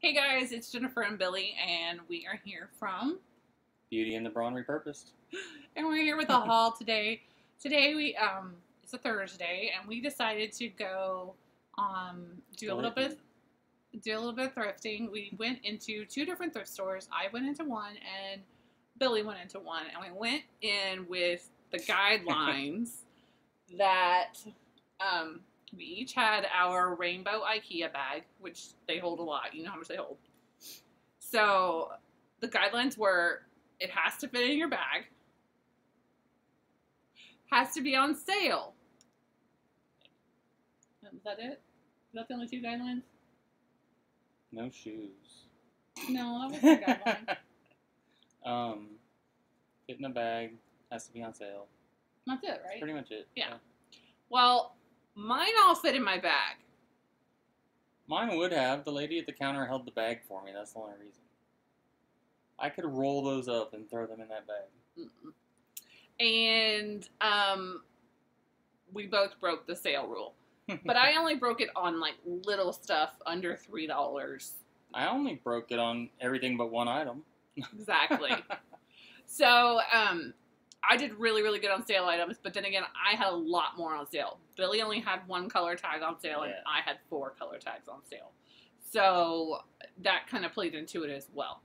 Hey guys, it's Jennifer and Billy, and we are here from, Beauty and the Brawn repurposed. and we're here with a haul today. Today we um, it's a Thursday, and we decided to go um do a little bit, do a little bit of thrifting. We went into two different thrift stores. I went into one, and Billy went into one, and we went in with the guidelines that um we each had our rainbow IKEA bag, which they hold a lot. You know how much they hold. So the guidelines were it has to fit in your bag, has to be on sale. Is that it? Is that the only two guidelines? No shoes. No, that was the guideline. um, fit in a bag, has to be on sale. That's it, That's right? pretty much it. Yeah. Well, mine all fit in my bag. Mine would have. The lady at the counter held the bag for me. That's the only reason. I could roll those up and throw them in that bag. Mm-mm. And um, we both broke the sale rule. But I only broke it on like little stuff under three dollars. I only broke it on everything but one item. Exactly. so um, I did really, really good on sale items, but then again, I had a lot more on sale. Billy only had one color tag on sale, and I had four color tags on sale. So that kind of played into it as well.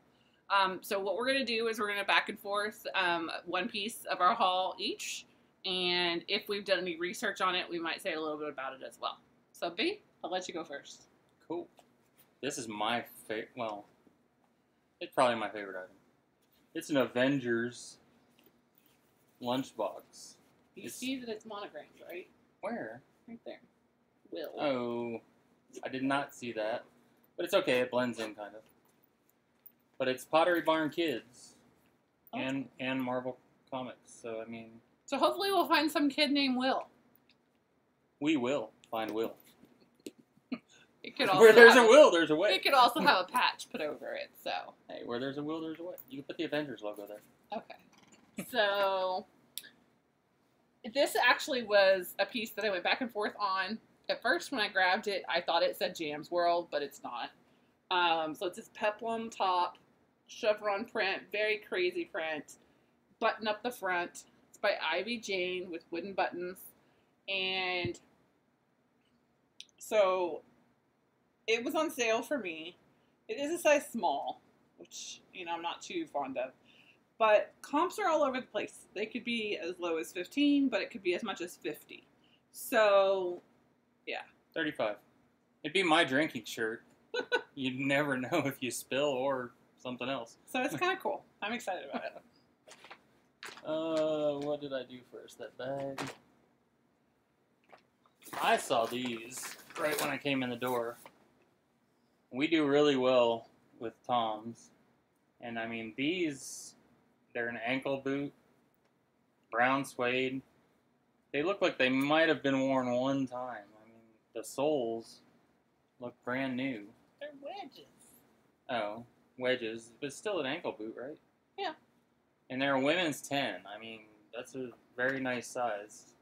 Um, so what we're gonna do is we're gonna back and forth um, one piece of our haul each, and if we've done any research on it, we might say a little bit about it as well. So B, I'll let you go first. Cool. This is my favorite. Well, it's probably my favorite item. It's an Avengers lunchbox. You It's- see that it's monogrammed, right? Where? Right there. Will. Oh, I did not see that. But it's okay, it blends in kind of. But it's Pottery Barn Kids Oh. and and Marvel Comics. So I mean, So hopefully we'll find some kid named Will. we will find Will. It could also Where there's a will, there's a way. It could also have a patch put over it. So Hey, where there's a will, there's a way. You can put the Avengers logo there. okay. So this actually was a piece that I went back and forth on. At first, when I grabbed it, I thought it said Jams World, but it's not. Um, so it's this peplum top, chevron print, very crazy print, button up the front. It's by Ivy Jane with wooden buttons, and so it was on sale for me. It is a size small, which you know I'm not too fond of. But comps are all over the place. They could be as low as 15, but it could be as much as 50. So, yeah. 35. It'd be my drinking shirt. You'd never know if you spill or something else. so it's kind of cool. I'm excited about it. Uh, what did I do first? That bag. I saw these right when I came in the door. We do really well with Toms. And I mean, these, they're an ankle boot, brown suede. They look like they might have been worn one time. I mean, the soles look brand new. They're wedges. Oh, wedges, but still an ankle boot, right? Yeah. And they're a women's 10. I mean, that's a very nice size.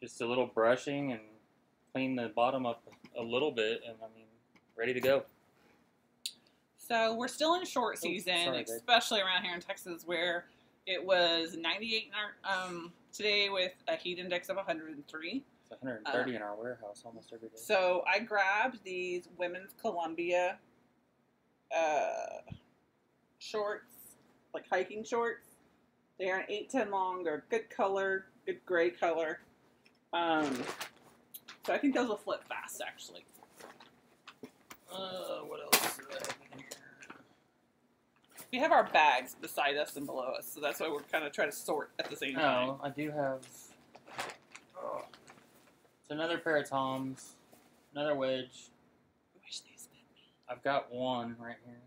Just a little brushing and clean the bottom up a little bit, and I mean, ready to go. So we're still in short Oh, season, sorry, especially around here in Texas, where it was 98 in our, um, today with a heat index of 103. It's 130 in our warehouse almost every day. So I grabbed these women's Columbia uh, shorts, like hiking shorts. They are an 810 long. They're good color, good gray color. Um, so I think those will flip fast, actually. Uh, what else did I have in here? We have our bags beside us and below us, so that's why we're kind of trying to sort at the same time. Oh, I do have. Oh, it's another pair of Toms, another wedge. I wish these fit me. I've got one right here.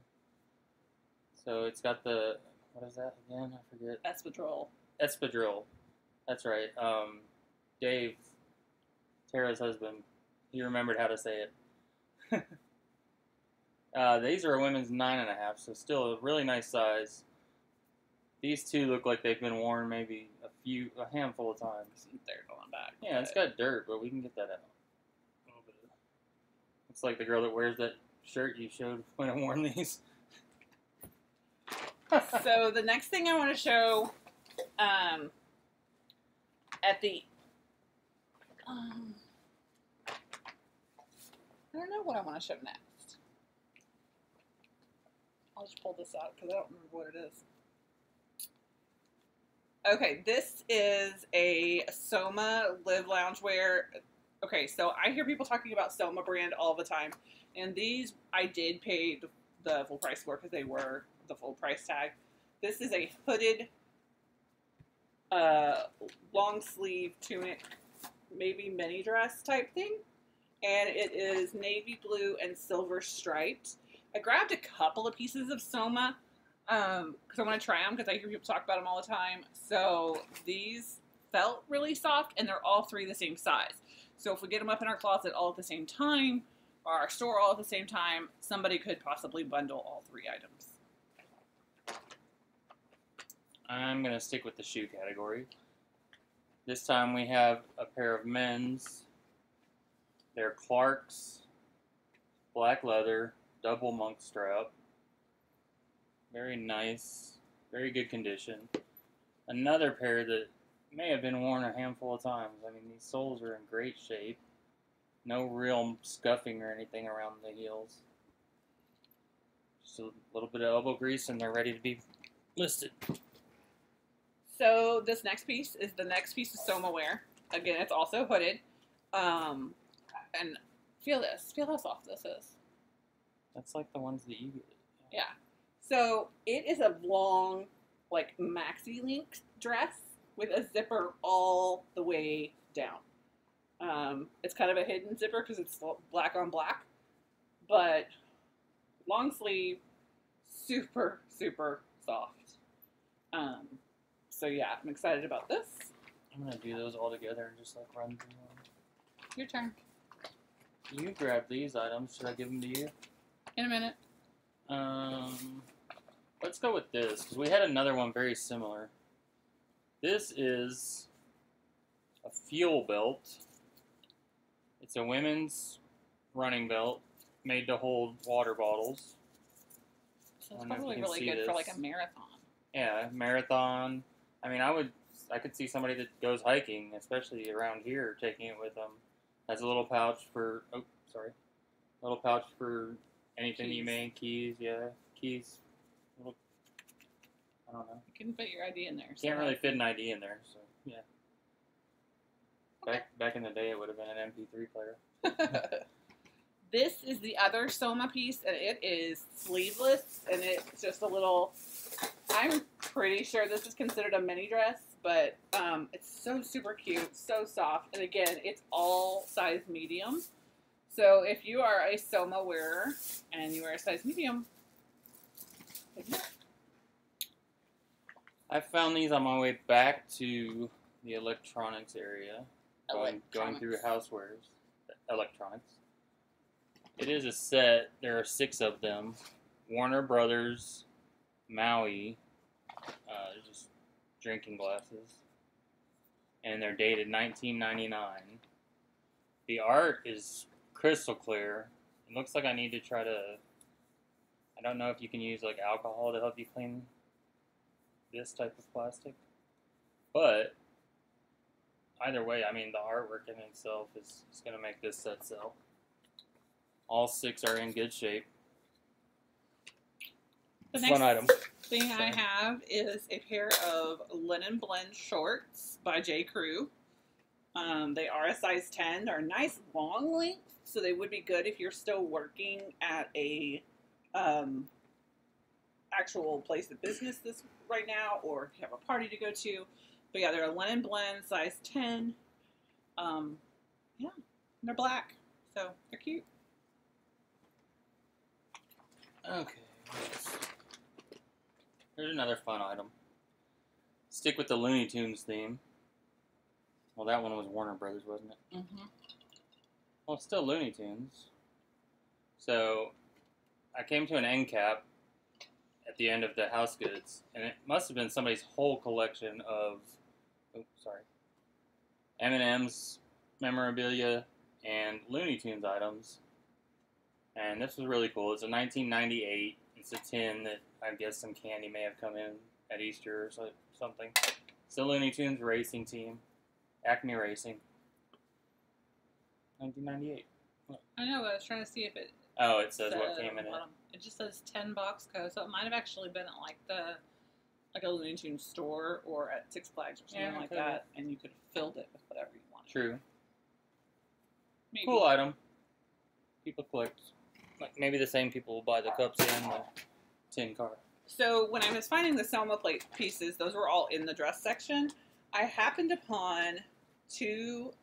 So it's got the what is that again? I forget. Espadrille. Espadrille. That's right. Um, Dave, Tara's husband, he remembered how to say it. uh, these are a women's nine and a half, so still a really nice size. These two look like they've been worn maybe a few, a handful of times. Some dirt on back. Yeah, it's got dirt, but we can get that out. Looks like the girl that wears that shirt you showed when I worn these. so the next thing I want to show, um, at the, um, I don't know what I want to show next. I'll just pull this out because I don't remember what it is. Okay, this is a Soma Live Loungewear. Okay, so I hear people talking about Soma brand all the time, and these I did pay the, full price for because they were the full price tag. This is a hooded, uh, long sleeve tunic, maybe mini dress type thing, and it is navy blue and silver striped. I grabbed a couple of pieces of Soma um because I want to try them because I hear people talk about them all the time. So these felt really soft, and they're all three the same size. So if we get them up in our closet all at the same time, or our store all at the same time, somebody could possibly bundle all three items. I'm gonna stick with the shoe category. This time we have a pair of men's. They're Clark's, black leather, double monk strap. Very nice, very good condition. Another pair that may have been worn a handful of times. I mean, these soles are in great shape. No real scuffing or anything around the heels. Just a little bit of elbow grease and they're ready to be listed. So this next piece is the next piece of Soma wear. Again, it's also hooded. Um, and feel this. Feel how soft this is. That's like the ones that you get. Yeah. So it is a long, like maxi length dress with a zipper all the way down. Um, it's kind of a hidden zipper because it's black on black, but long sleeve, super super soft. Um, so yeah, I'm excited about this. I'm gonna do those all together and just like run through them. Your turn. You grab these items. Should I give them to you? In a minute. Um, let's go with this because we had another one very similar. This is a fuel belt. It's a women's running belt made to hold water bottles. So it's don't know if probably really good for like a marathon. Yeah, marathon. I mean, I would, I could see somebody that goes hiking, especially around here, taking it with them. Has a little pouch for, oh, sorry, little pouch for anything you Keys. may keys, yeah, keys. Little, I don't know. You can fit your ID in there. so Can't really fit an ID in there, so yeah. Back back in the day, it would have been an MP3 player. this is the other Soma piece, and it is sleeveless, and it's just a little. I'm pretty sure this is considered a mini dress, but um, it's so super cute, so soft, and again, it's all size medium. So if you are a Soma wearer and you are a size medium, pick it up. I found these on my way back to the electronics area. Going, going through housewares, electronics. It is a set. There are six of them. Warner Brothers, Maui, uh, just drinking glasses, and they're dated 1999. The art is crystal clear. It looks like I need to try to. I don't know if you can use like alcohol to help you clean this type of plastic, but either way, I mean, the artwork in itself is, is going to make this set sell. All six are in good shape. The next item. thing I have is a pair of linen blend shorts by J. Crew. Um, they are a size 10. They're a nice long length, so they would be good if you're still working at a um, actual place of business this right now, or if you have a party to go to. But yeah, they're a linen blend, size 10. Um, yeah, and they're black, so they're cute. Okay. Here's another fun item. Stick with the Looney Tunes theme. Well, that one was Warner Brothers, wasn't it? Mm-hmm. Well, it's still Looney Tunes. So, I came to an end cap at the end of the house goods, and it must have been somebody's whole collection of, oh, sorry, M&M's memorabilia and Looney Tunes items. And this was really cool. It's a 1998. It's a tin that I guess some candy may have come in at Easter or something. It's the Looney Tunes racing team, Acme Racing. 1998. I know. I was trying to see if it Oh, it says what came in it. It just says ten box code, so it might have actually been at like the like a Looney Tunes store or at Six Flags or something Yeah, like could've. that, and you could have filled it with whatever you wanted. True. maybe. Cool item. People collect. Like maybe the same people will buy the cups and the tin car. So when I was finding the Selma plate pieces, those were all in the dress section. I happened upon two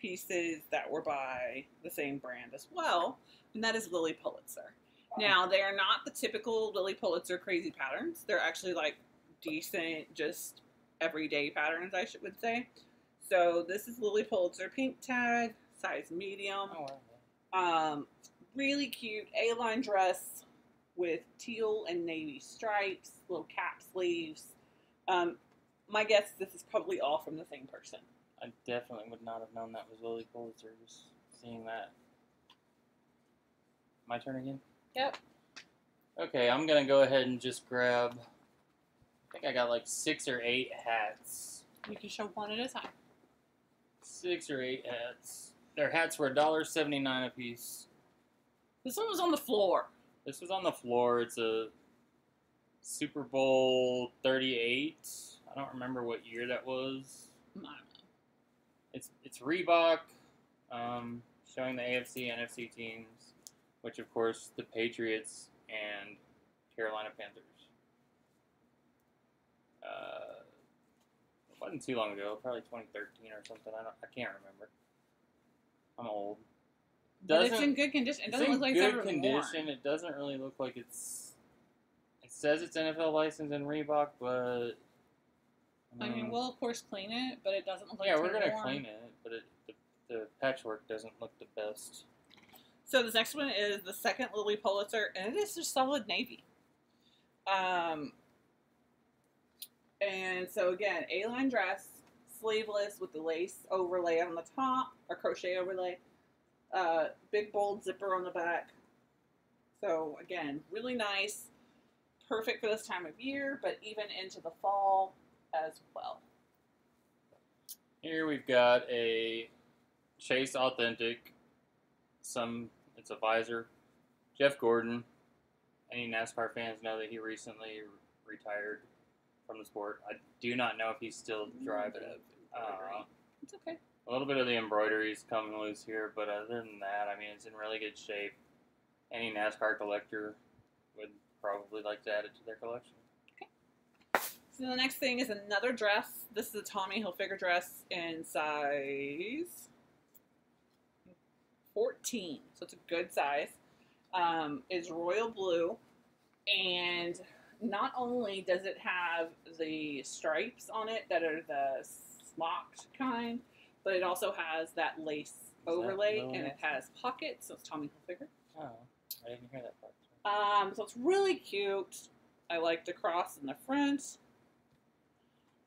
pieces that were by the same brand as well, and that is Lilly Pulitzer. Now they are not the typical Lilly Pulitzer crazy patterns. They're actually like decent, just everyday patterns, I should would say. So this is Lilly Pulitzer pink tag, size medium. Oh. Um, really cute A-line dress with teal and navy stripes, little cap sleeves. Um, my guess is this is probably all from the same person. I definitely would not have known that was Lilly Pulitzer just seeing that. My turn again? Yep. Okay, I'm gonna go ahead and just grab. I think I got like six or eight hats. You can show one at a time. Six or eight hats. Their hats were $1.79 a piece. This one was on the floor. This was on the floor. It's a Super Bowl 38. I don't remember what year that was. I don't know. It's it's Reebok, um, showing the AFC and NFC teams, which of course the Patriots and Carolina Panthers. Uh, it wasn't too long ago, probably 2013 or something. I don't, I can't remember. I'm old. But it's in good condition. It doesn't in look like it's good ever condition. worn. It doesn't really look like it's. It says it's NFL license and Reebok, but. I mean, um, we'll of course clean it, but it doesn't look like yeah, we're gonna worn. clean it, but it, the, the patchwork doesn't look the best. So this next one is the second Lilly Pulitzer, and it is just solid navy. Um, and so again, A-line dress, sleeveless with the lace overlay on the top or crochet overlay, uh, big bold zipper on the back. So again, really nice, perfect for this time of year, but even into the fall as well. Here we've got a Chase Authentic. Some it's a visor. Jeff Gordon. Any NASCAR fans know that he recently retired from the sport. I do not know if he's still driving it. Uh, It's okay. a little bit of the embroidery is coming loose here, but other than that, I mean, it's in really good shape. Any NASCAR collector would probably like to add it to their collection. So the next thing is another dress. This is a Tommy Hilfiger dress in size 14. So it's a good size. Um, it's royal blue. And not only does it have the stripes on it that are the smocked kind, but it also has that lace that overlay little and it has pockets. So it's Tommy Hilfiger. Oh, I didn't hear that part. Um, so it's really cute. I like the cross in the front.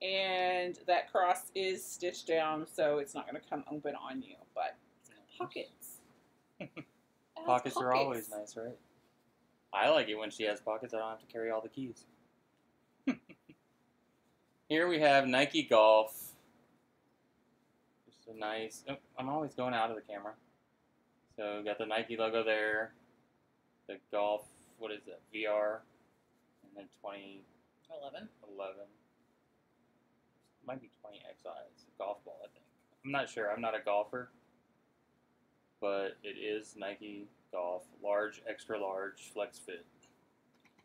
And that cross is stitched down, so it's not going to come open on you. But pockets. It Pockets are always nice, right? I like it when she has pockets. I don't have to carry all the keys. Here we have Nike Golf. Just a nice. oh, I'm always going out of the camera. So we got the Nike logo there. The Golf. What is that? VR. And then 2011. 11. 20 XI. It's a golf ball, I think. I'm not sure. I'm not a golfer. But it is Nike Golf. Large, extra large, flex fit.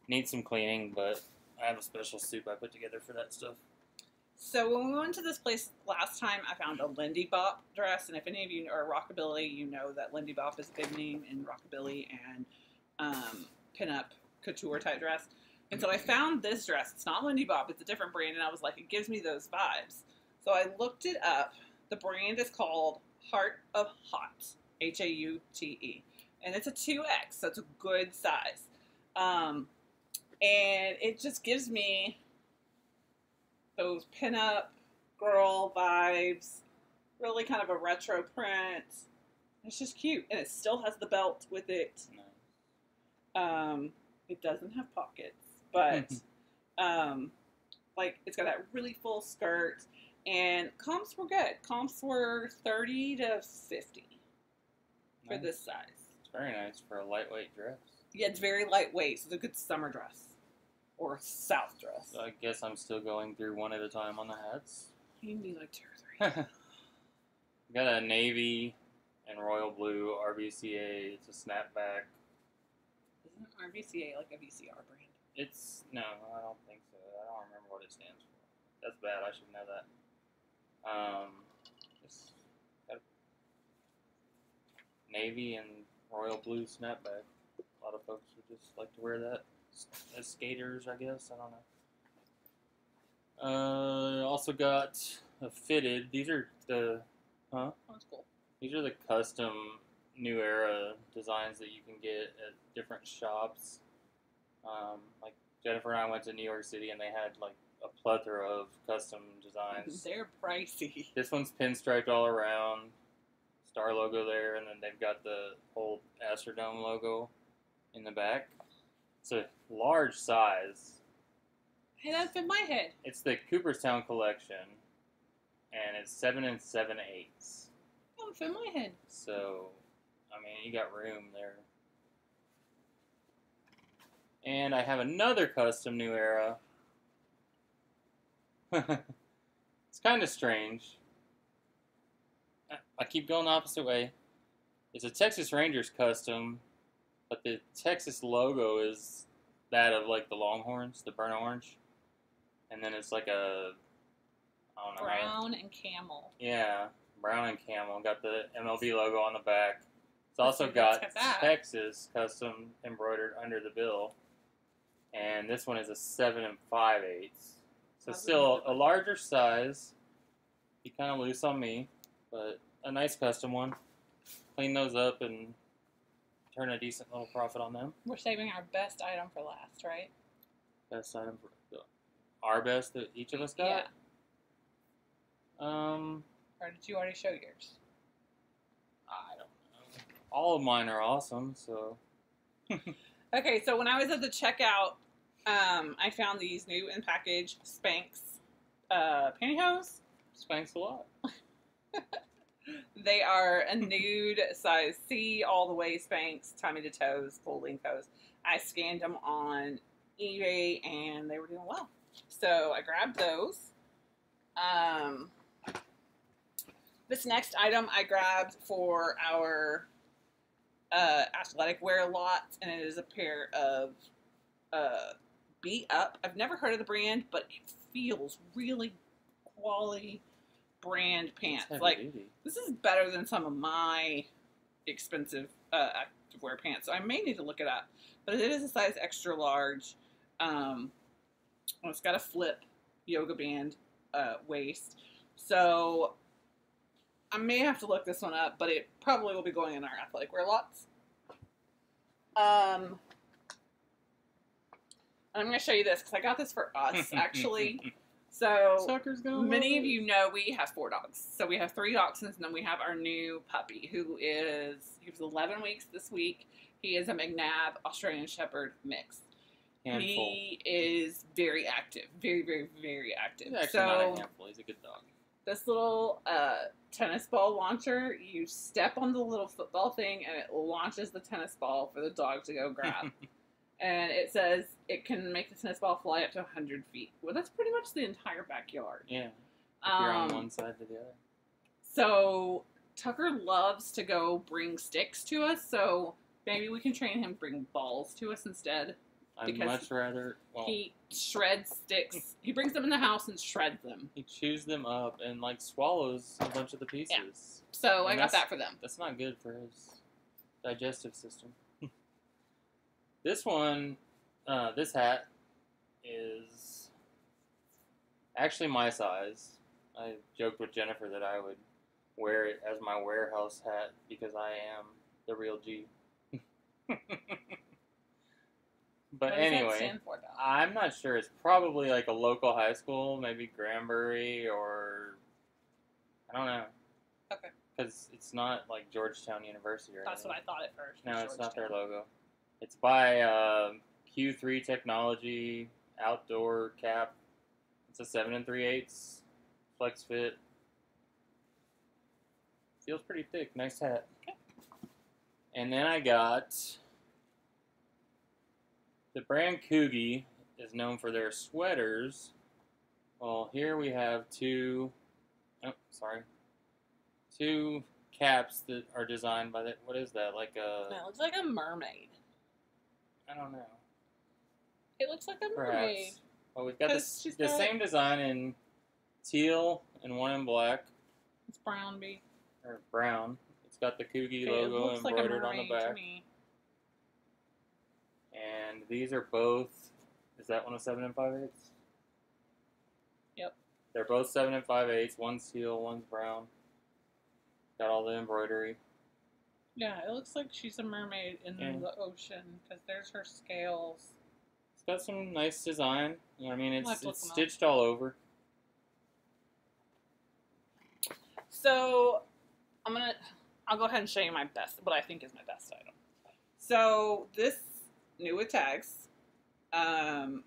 Needs some cleaning, but I have a special soup I put together for that stuff. So when we went to this place last time, I found a Lindy Bop dress, and if any of you are rockabilly, you know that Lindy Bop is a big name in rockabilly and um, pinup couture type dress. And so I found this dress. It's not Lindy Bop; it's a different brand, and I was like, it gives me those vibes. So I looked it up. The brand is called Heart of Haute, H A U T E, and it's a two X, so it's a good size. Um, and it just gives me those pinup girl vibes, really kind of a retro print. It's just cute, and it still has the belt with it. Um, it doesn't have pockets, but um, like it's got that really full skirt. And comps were good. Comps were thirty to fifty for Nice. this size. It's very nice for a lightweight dress. Yeah, it's very lightweight, so it's a good summer dress or south dress. So I guess I'm still going through one at a time on the hats. You can need like two or three. Got a navy and royal blue RBCA. It's a snapback. Isn't RBCA like a VCR brand? It's no, I don't think so. I don't remember what it stands for. That's bad. I should know that. Um, it's got navy and royal blue snapback. A lot of folks would just like to wear that as skaters, I guess. I don't know. Uh, also got a fitted. These are the Oh, that's cool. these are the custom new era designs that you can get at different shops. Um, like Jennifer and I went to New York City and they had like a plethora of custom designs. They're pricey. This one's pinstriped all around, star logo there, and then they've got the whole Astrodome logo in the back. It's a large size. Hey, that fit my head. It's the Cooperstown collection, and it's seven and seven eighths. That fit my head. So, I mean, you got room there. And I have another custom New Era. it's kind of strange. I- keep going the opposite way. It's a Texas Rangers custom, but the Texas logo is that of like the Longhorns, the burnt orange. And then it's like a I don't know. Brown and camel. yeah, brown and camel. Got the MLB logo on the back. It's also got. Texas custom embroidered under the bill. And this one is a seven and five eighths. So still a larger size. Be kind of loose on me, but a nice custom one. Clean those up and turn a decent little profit on them. We're saving our best item for last, right? Best item for our best that each of us got. Yeah. Um, Or did you already show yours? I don't know. All of mine are awesome, so Okay, so when I was at the checkout, um, I found these new in package Spanx uh, pantyhose. Spanx a lot. They are a nude size C all the way Spanx, tummy to toes, full length hose. I scanned them on eBay and they were doing well. So I grabbed those. Um, this next item I grabbed for our uh, athletic wear a lot, and it is a pair of uh, Beat Up. I've never heard of the brand, but it feels really quality brand pants. Like duty. this is better than some of my expensive uh, activewear pants. So I may need to look it up, but it is a size extra large. Um, well, it's got a flip yoga band uh, waist, so I may have to look this one up. But it probably will be going in our athletic wear lots. Um, I'm going to show you this because I got this for us actually. So Tucker's gonna Many of you know we have four dogs. So we have three dachshunds, and then we have our new puppy, who is he was 11 weeks this week. He is a McNab Australian Shepherd mix. handful. He is very active, very, very, very active. He's actually so not a handful. He's a good dog. This little uh, tennis ball launcher, you step on the little football thing, and it launches the tennis ball for the dog to go grab. and it says it can make the tennis ball fly up to 100 feet. Well, that's pretty much the entire backyard. yeah. You're on Um, one side to the other. So Tucker loves to go bring sticks to us, so maybe we can train him bring balls to us instead. I'd because much rather. Well, he, shreds sticks. He brings them in the house and shreds them. He chews them up and like swallows a bunch of the pieces. Yeah. So I got that for them. That's not good for his digestive system. this one, uh, this hat is actually my size. I joked with Jennifer that I would wear it as my warehouse hat because I am the real G. but What anyway, for. I'm not sure. It's probably like a local high school, maybe Granbury or I don't know. Okay. Because it's not like Georgetown University or That's anything. what I thought at first. No, it's not their logo. It's by uh, Q3 Technology Outdoor Cap. It's a seven and three eighths flex fit. Feels pretty thick. Nice hat. Okay. And then I got the brand Coogi is known for their sweaters. Well, here we have two. Oh, sorry. Two caps that are designed by the. What is that? Like a. No, it looks like a mermaid. I don't know. It looks like a Perhaps. mermaid. Well, we've got she's the got- same design in teal and one in black It's brown bee. or brown. It's got the Coogi Okay, logo looks like embroidered on the back. These are both. Is that one a seven and five eighths? Yep. They're both seven and five eighths. One's teal, one's brown. Got all the embroidery. Yeah, it looks like she's a mermaid in Yeah. the ocean because there's her scales. It's got some nice design. You know what I mean? It's, it's up. stitched all over. So I'm gonna I'll go ahead and show you my best what I think is my best item. So this new with tags. Um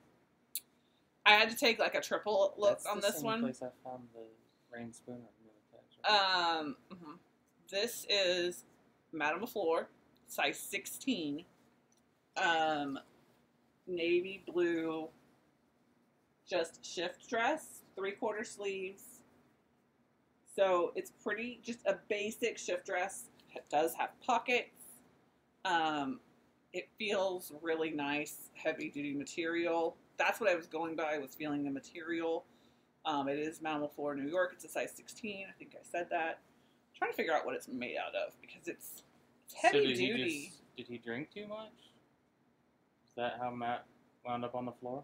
I had to take like a triple look That's on the this same one. place I found the rain spoon or right? Um mhm. this is Madame Fleur, size 16. Um navy blue just shift dress, three quarter sleeves. So it's pretty, just a basic shift dress. It does have pockets. Um, it feels really nice, heavy duty material. That's what I was going by, was feeling the material. Um, it is Mount Floor New York. It's a size 16. I think I said that. I'm trying to figure out what it's made out of because it's, it's heavy so did duty. He just, did he drink too much? Is that how Matt wound up on the floor?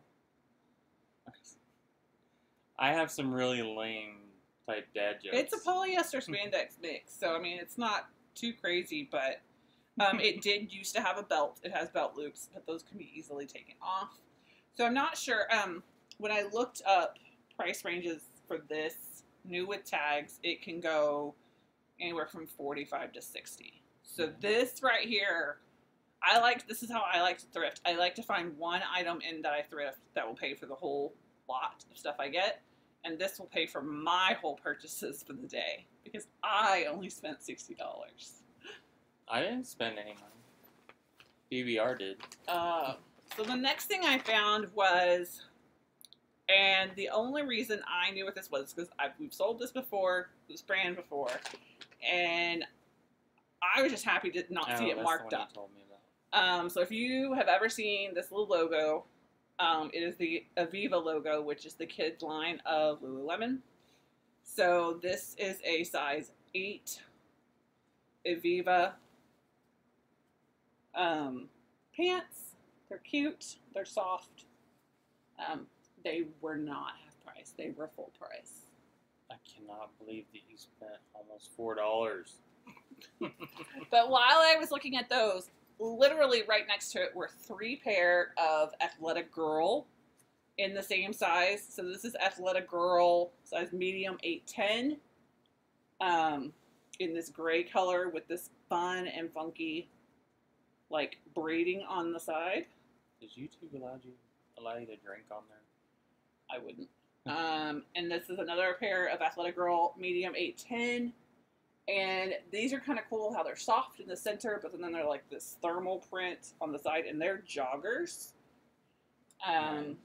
I have some really lame type dad jokes. It's a polyester spandex mix, so I mean it's not too crazy, but um, it did used to have a belt. It has belt loops, but those can be easily taken off. So I'm not sure. Um, when I looked up price ranges for this new with tags, it can go anywhere from 45 to 60. So Mhm. this right here, I like. This is how I like to thrift. I like to find one item in that I thrift that will pay for the whole lot of stuff I get and this will pay for my whole purchases for the day because I only spent sixty dollars. I didn't spend any money. BBR did. Uh, so the next thing I found was, and the only reason I knew what this was because we've sold this before, this brand before, and I was just happy to not Oh, see it marked up. You told me about. Um, so if you have ever seen this little logo, um, it is the Ivivva logo, which is the kids line of Lululemon. So this is a size eight Ivivva um, pants. They're cute. They're soft. Um, they were not half price. They were full price. I cannot believe that you spent almost four dollars. But while I was looking at those, literally right next to it were three pair of Athleta Girl in the same size. So this is Athleta Girl size medium 810 um, in this gray color with this fun and funky like braiding on the side. Does YouTube allow you allow you to drink on there? I wouldn't. Um, and this is another pair of Athleta Girl medium 810. And these are kind of cool how they're soft in the center, but then they're like this thermal print on the side, and they're joggers. Um,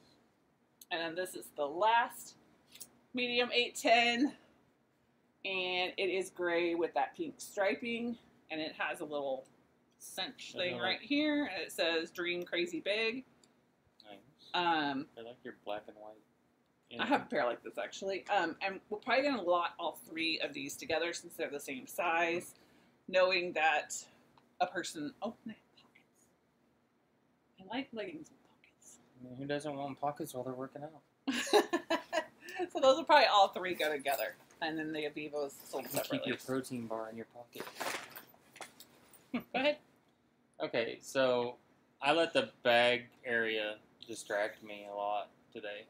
and then this is the last medium 810. And it is gray with that pink striping, and it has a little cinch thing right here, and it says Dream Crazy Big. Nice. Um, I like your black and white. I have a pair like this actually. Um, and we're probably gonna lot all three of these together since they're the same size, knowing that a person. Oh, they have pockets. I like leggings with I mean, who doesn't want pockets while they're working out? so those will probably all three go together, and then the Avivos sold You keep separately. your protein bar in your pocket. Go ahead. Okay, so I let the bag area distract me a lot today.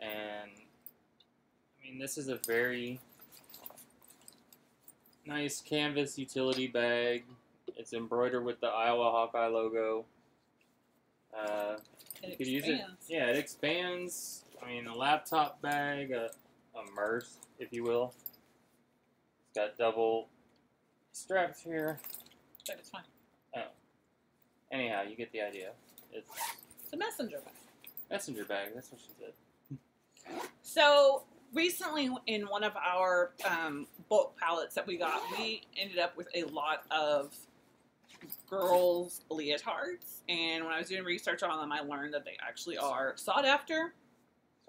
And I mean, this is a very nice canvas utility bag. It's embroidered with the Iowa Hawkeye logo. Uh, you could use it. expands. Yeah, it expands. I mean, a laptop bag, a, a purse, if you will. It's got double straps here. But it's fine. Anyhow, you get the idea. It's It's a messenger bag. messenger bag. That's what she said. So recently, in one of our um, bulk pallets that we got, we ended up with a lot of girls' leotards. And when I was doing research on them, I learned that they actually are sought after.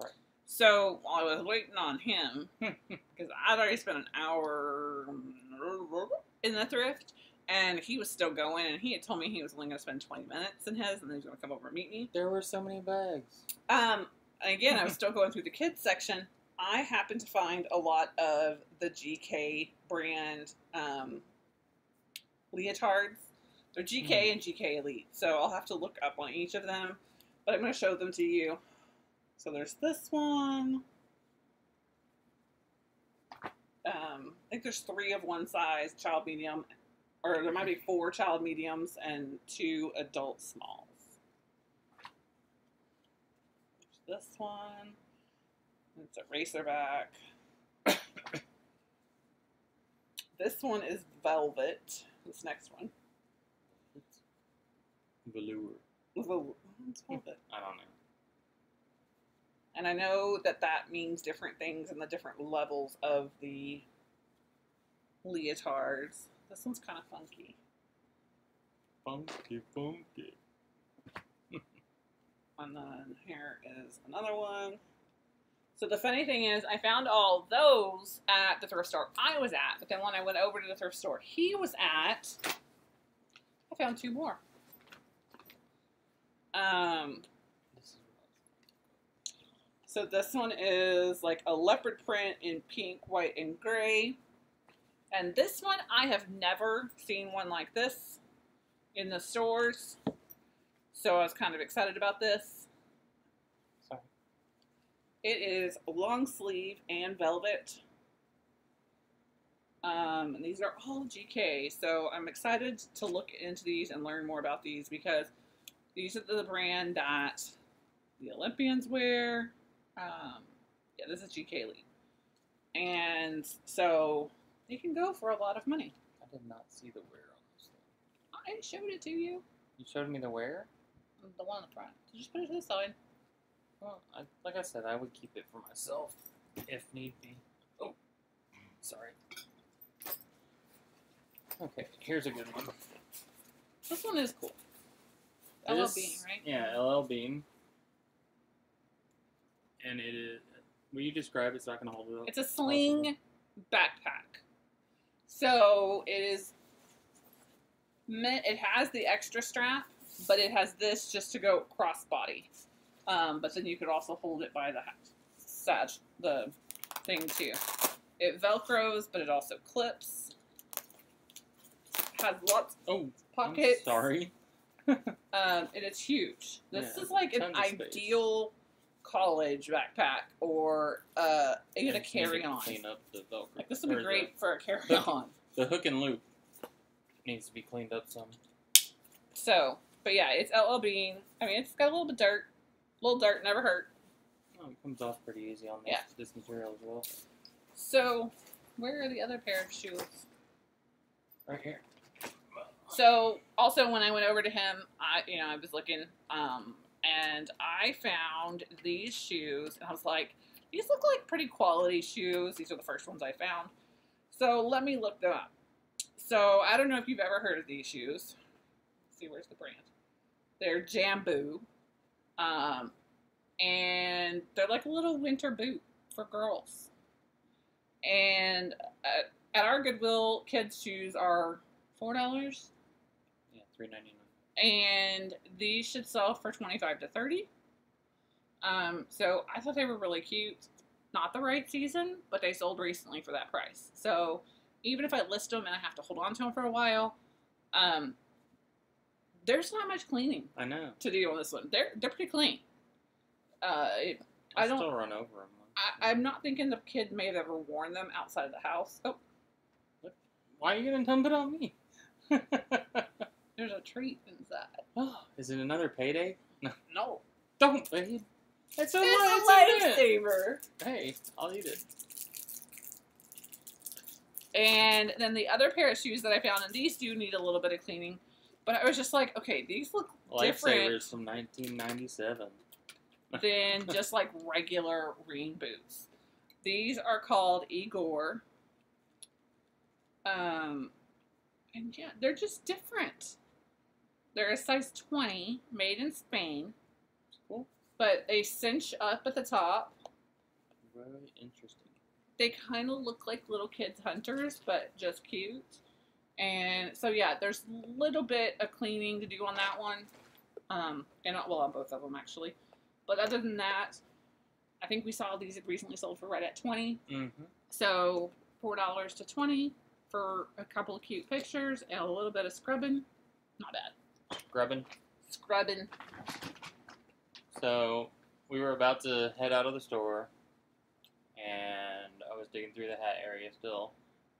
Sorry. So while I was waiting on him, because I'd already spent an hour in the thrift, and he was still going, and he had told me he was only going to spend 20 minutes in his, and then he was going to come over and meet me. There were so many bags. Um, again, I was still going through the kids section. I happened to find a lot of the GK brand um, leotards. They're GK and GK Elite, so I'll have to look up on each of them. But I'm going to show them to you. So there's this one. Um, I think there's three of one size, child medium, or there might be four child mediums and two adult smalls. There's this one. It's a racerback. this one is velvet. This next one. Velour. It's velvet. I don't know. And I know that that means different things in the different levels of the leotards. This one's kind of funky. Funky, funky. And then here is another one. So the funny thing is, I found all those at the thrift store I was at, but then when I went over to the thrift store he was at, I found two more. Um, so this one is like a leopard print in pink, white, and gray. And this one, I have never seen one like this in the stores. So I was kind of excited about this. Sorry. It is a long sleeve and velvet. Um, and these are all GK, so I'm excited to look into these and learn more about these because these are the brand that the Olympians wear. Um, yeah, this is GK Elite, and so they can go for a lot of money. I did not see the wear on this thing. I showed it to you, You showed me the wear? The one on the front. So just put it to the side. Well, I, like I said, I would keep it for myself if need be. Oh, sorry. Okay, here's a good one. This one is cool. LL Bean, right? Yeah, LL Bean. And it is. Will you describe it so I can hold it up? It's a sling backpack. So it is meant. It has the extra strap, but it has this just to go crossbody. Um, but then you could also hold it by the sag, the thing too. It velcros, but it also clips. Has lots Oh, of pockets. I'm sorry. Um, and it's huge. This Yeah, is like an ideal college backpack or uh, even a I just need to carry on. Clean up the Velcro. Like this would be or the- great for a carry on. The, hook and loop needs to be cleaned up some. So, but yeah, it's LL Bean. I mean, it's got a little bit of dirt. A little dirt never hurt. Oh, it comes off pretty easy on this, Yeah. this material as well. So, Where are the other pair of shoes? Right here. so also when I went over to him, I you know I was looking, um, and I found these shoes, and I was like, these look like pretty quality shoes. These are the first ones I found. So let me look them up. So I don't know if you've ever heard of these shoes. Let's see, where's the brand? They're Jambu. Um, and they're like a little winter boot for girls. And at, at our Goodwill, kids' shoes are four dollars, Yeah, three ninety nine. And these should sell for twenty five to thirty. Um, so I thought they were really cute. Not the right season, but they sold recently for that price. So even if I list them and I have to hold on to them for a while, um, there's not much cleaning I know. to do on this one. They're they're pretty clean. Uh, it, I, I don't- still run over them. I, I'm not thinking the kid may have ever worn them outside of the house. Oh, Why are you gonna dump it on me? There's a treat inside. oh, is it another payday? No. No. Don't, babe. It's a, It's a lifesaver. Hey, I'll eat it. And then the other pair of shoes that I found, and these do need a little bit of cleaning, but I was just like, okay, these look different Lifesavers from 1997. than just like regular rain boots. These are called Igor. Um, and yeah, they're just different. They're a size 20, made in Spain, Cool. but they cinch up at the top. Very interesting. They kind of look like little kids hunters, but just cute. And so yeah, there's a little bit of cleaning to do on that one, um, and uh, well on both of them actually. But other than that, I think we saw these had recently sold for right at twenty. Mm-hmm. So four dollars to twenty for a couple of cute pictures and a little bit of scrubbing. Not bad. Grubbin. Scrubbing. So we were about to head out of the store, and I was digging through the hat area still.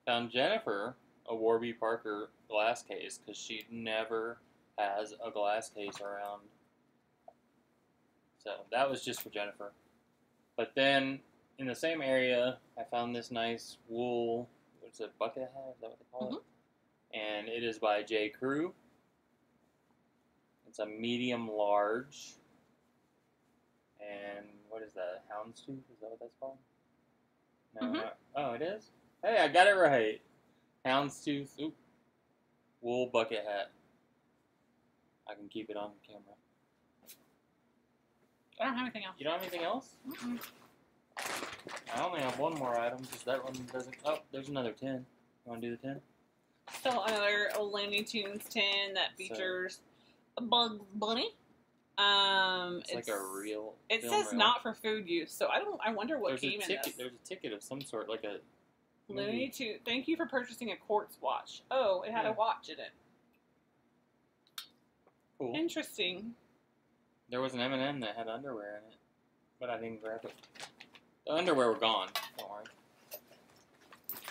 Found Jennifer a Warby Parker glass case because she never has a glass case around. So that was just for Jennifer. But then in the same area, I found this nice wool. What's a Bucket hat? Is that what they call it? Mm-hmm. And it is by J. Crew. It's a medium large. And what is that? Houndstooth? Is that what that's called? No. Mhm. not- oh, it is. Hey, I got it right. Houndstooth. Oop. Wool bucket hat. I can keep it on camera. I don't have anything else. You don't have anything else? Mm-mm. I only have one more item because that one doesn't. Oh, there's another ten. You want to do the ten? So another Looney Tunes 10 that features Bugs Bunny. Um, It's, like a real. It says reel. not for food use, so I don't. I wonder what There's came a in ticket. this. There's a ticket of some sort, like a. Looney. Tunes. Thank you for purchasing a quartz watch. Oh, it had Yeah. a watch in it. Cool. Interesting. There was an M&M that had underwear in it, but I didn't grab it. The underwear were gone. Don't worry.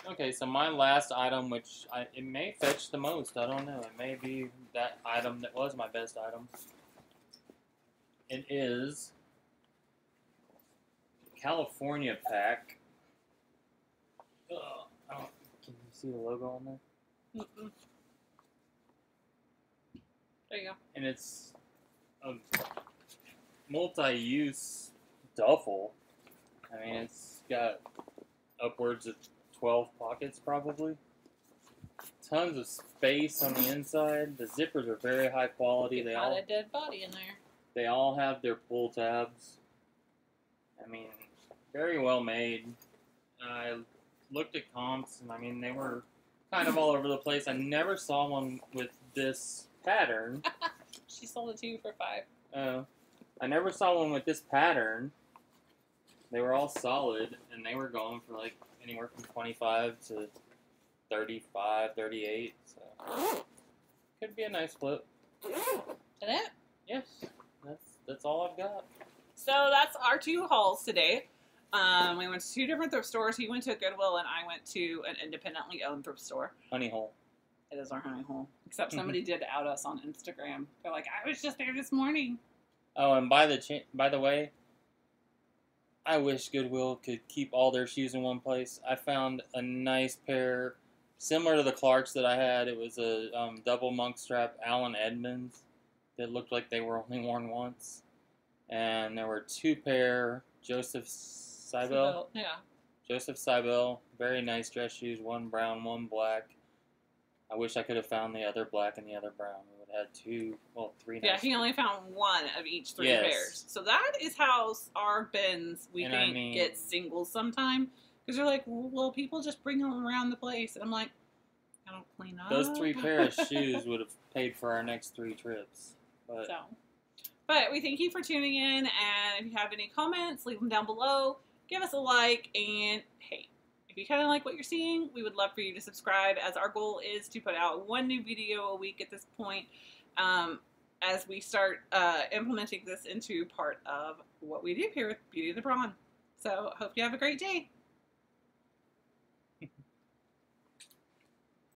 Okay, so my last item, which I, it may fetch the most, I don't know. It may be that item that was my best item. It is California Pak. Ugh, I don't- can you see the logo on there? There you go. and it's a multi-use duffel. I mean, it's got upwards of twelve pockets, probably. Tons of space on the inside. The zippers are very high quality. They all a dead body in there. they all have their pull tabs. I mean, very well made. I looked at comps, and I mean, they were kind of all over the place. I never saw one with this pattern. She sold it to you for five. Uh, I never saw one with this pattern. They were all solid, and they were going for like anywhere from 25 to 35, 38. So could be a nice flip. That it? Yes, that's that's all I've got. So that's our two hauls today. Um, we went to two different thrift stores. He went to a Goodwill, and I went to an independently owned thrift store. Honey hole. It is our honey hole. Except somebody did out us on Instagram. They're like, I was just there this morning. Oh, and by the cha- by the way, I wish Goodwill could keep all their shoes in one place. I found a nice pair, similar to the Clarks that I had. It was a um, double monk strap Allen Edmonds that looked like they were only worn once, and there were two pair Josef Seibel. Yeah. Josef Seibel, very nice dress shoes. One brown, one black. I wish I could have found the other black and the other brown. Had two, well, three. Yeah, he only found one of each three Yes. pairs. So that is how our bins we And I mean- get singles sometime. Because they're like, well, people just bring them around the place. And I'm like, I don't clean up. Those three pair of shoes would have paid for our next three trips. But So, but we thank you for tuning in. And if you have any comments, leave them down below. Give us a like. And hey, you kind of like what you're seeing, we would love for you to subscribe, as our goal is to put out one new video a week at this point. Um, as we start uh, implementing this into part of what we do here with Beauty and the Brawn. So, hope you have a great day.